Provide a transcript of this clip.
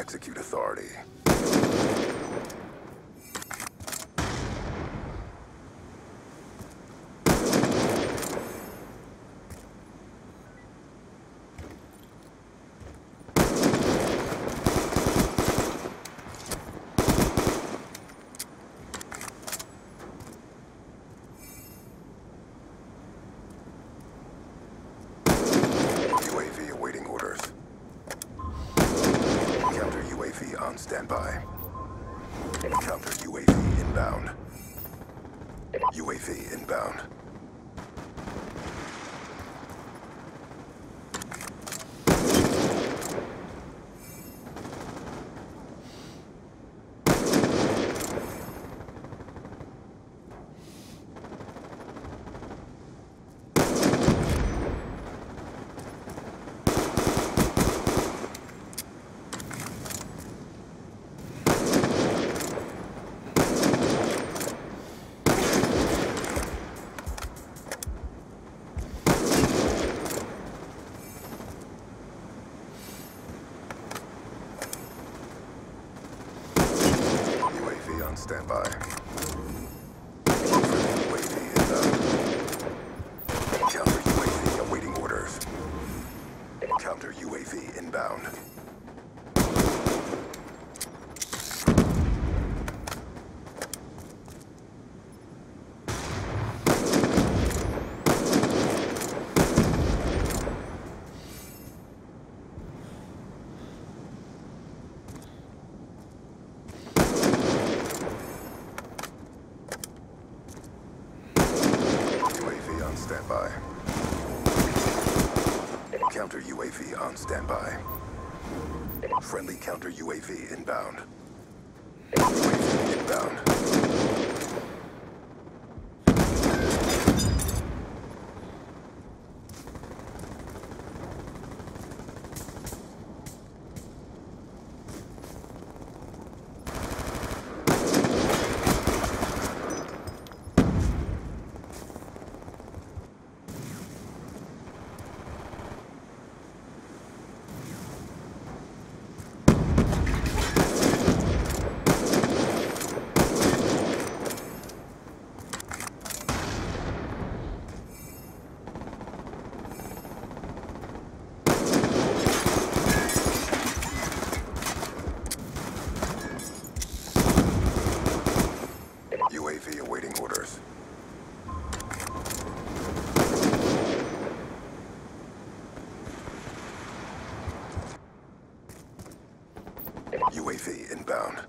execute authority. UAV awaiting orders. Counter Standby. Counter UAV inbound. UAV inbound. UAV on standby. UAV inbound. Counter UAV awaiting orders. Counter UAV inbound. UAV on standby. Counter UAV on standby. Friendly counter UAV inbound. UAV inbound. UAV awaiting orders. UAV inbound.